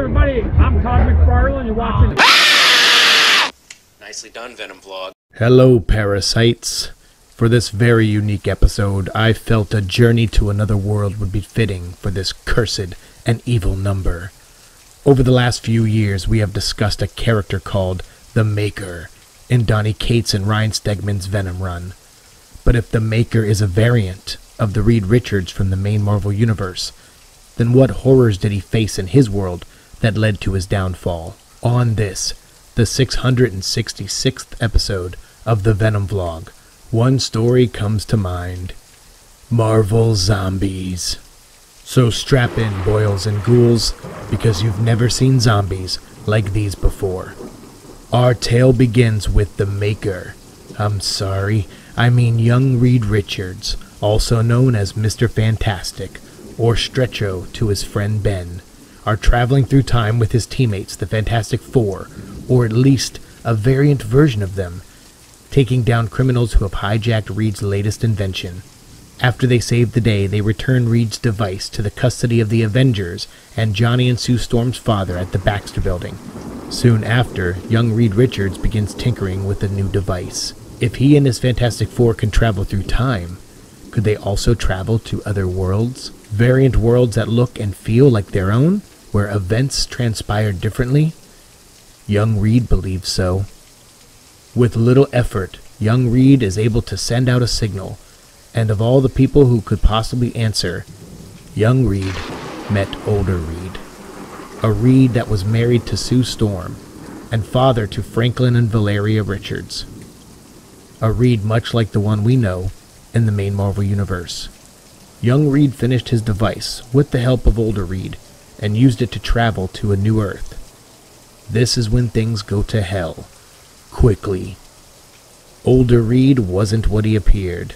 Everybody, I'm Todd McFarlane. You're watching. Ah! Nicely done, Venom Vlog. Hello, parasites. For this very unique episode, I felt a journey to another world would be fitting for this cursed and evil number. Over the last few years, we have discussed a character called the Maker in Donny Cates and Ryan Stegman's Venom run. But if the Maker is a variant of the Reed Richards from the main Marvel Universe, then what horrors did he face in his world that led to his downfall? On this, the 666th episode of the Venom Vlog, one story comes to mind Marvel Zombies. So strap in, boils and ghouls, because you've never seen zombies like these before. Our tale begins with the Maker. I'm sorry, I mean young Reed Richards, also known as Mr. Fantastic, or Stretcho to his friend Ben, are traveling through time with his teammates, the Fantastic Four, or at least a variant version of them, taking down criminals who have hijacked Reed's latest invention. After they save the day, they return Reed's device to the custody of the Avengers and Johnny and Sue Storm's father at the Baxter Building. Soon after, young Reed Richards begins tinkering with the new device. If he and his Fantastic Four can travel through time, could they also travel to other worlds? Variant worlds that look and feel like their own, where events transpired differently? Young Reed believes so. With little effort, young Reed is able to send out a signal, and of all the people who could possibly answer, young Reed met older Reed. A Reed that was married to Sue Storm, and father to Franklin and Valeria Richards. A Reed much like the one we know in the main Marvel Universe. Young Reed finished his device with the help of older Reed and used it to travel to a new Earth. This is when things go to hell. Quickly. Older Reed wasn't what he appeared.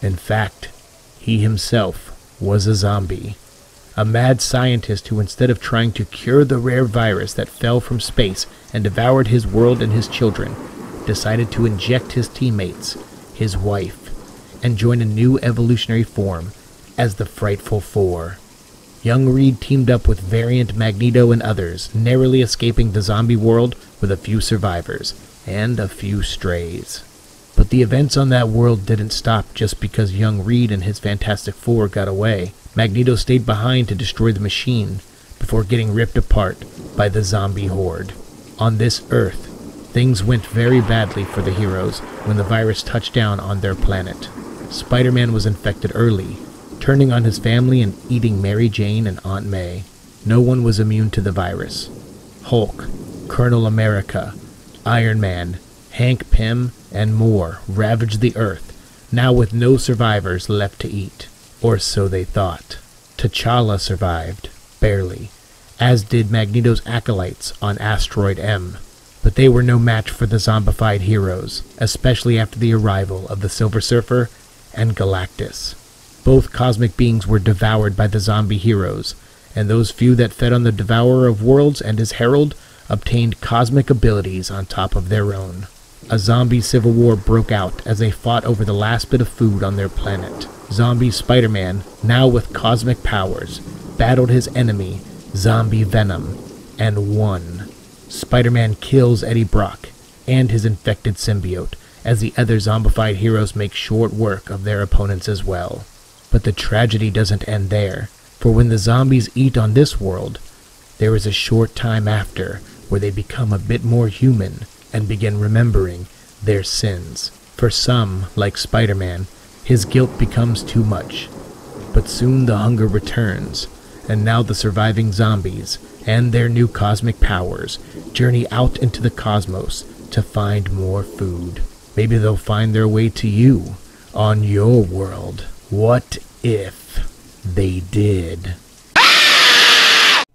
In fact, he himself was a zombie. A mad scientist who, instead of trying to cure the rare virus that fell from space and devoured his world and his children, decided to inject his teammates, his wife, and join a new evolutionary form as the Frightful Four. Young Reed teamed up with Variant Magneto and others, narrowly escaping the zombie world with a few survivors and a few strays. But the events on that world didn't stop just because young Reed and his Fantastic Four got away. Magneto stayed behind to destroy the machine before getting ripped apart by the zombie horde. On this Earth, things went very badly for the heroes when the virus touched down on their planet. Spider Man was infected early, turning on his family and eating Mary Jane and Aunt May. No one was immune to the virus. Hulk, Colonel America, Iron Man, Hank Pym, and more ravaged the earth, now with no survivors left to eat. Or so they thought. T'Challa survived, barely, as did Magneto's acolytes on Asteroid M. But they were no match for the zombified heroes, especially after the arrival of the Silver Surfer and Galactus. Both cosmic beings were devoured by the zombie heroes, and those few that fed on the Devourer of Worlds and his Herald obtained cosmic abilities on top of their own. A zombie civil war broke out as they fought over the last bit of food on their planet. Zombie Spider Man, now with cosmic powers, battled his enemy, Zombie Venom, and won. Spider Man kills Eddie Brock and his infected symbiote, as the other zombified heroes make short work of their opponents as well. But the tragedy doesn't end there, for when the zombies eat on this world, there is a short time after where they become a bit more human and begin remembering their sins. For some, like Spider Man, his guilt becomes too much. But soon the hunger returns, and now the surviving zombies and their new cosmic powers journey out into the cosmos to find more food. Maybe they'll find their way to you on your world. What if they did?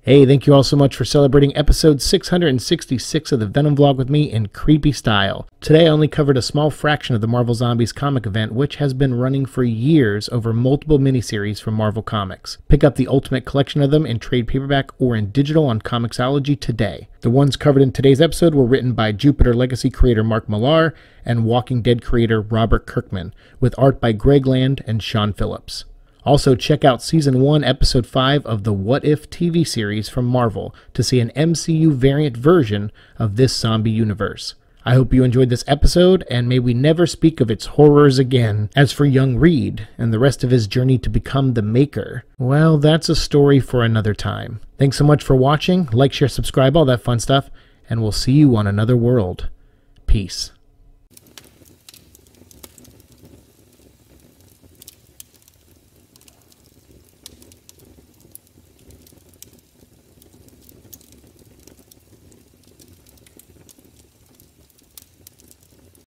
Hey, thank you all so much for celebrating episode 666 of the Venom Vlog with me in creepy style. Today I only covered a small fraction of the Marvel Zombies comic event, which has been running for years over multiple miniseries from Marvel Comics. Pick up the Ultimate Collection of them in trade paperback or in digital on Comixology today. The ones covered in today's episode were written by Jupiter Legacy creator Mark Millar and Walking Dead creator Robert Kirkman, with art by Greg Land and Sean Phillips. Also, check out Season 1, Episode 5 of the What If TV series from Marvel to see an MCU variant version of this zombie universe. I hope you enjoyed this episode, and may we never speak of its horrors again. As for young Reed and the rest of his journey to become the Maker, well, that's a story for another time. Thanks so much for watching. Like, share, subscribe, all that fun stuff, and we'll see you on another world. Peace.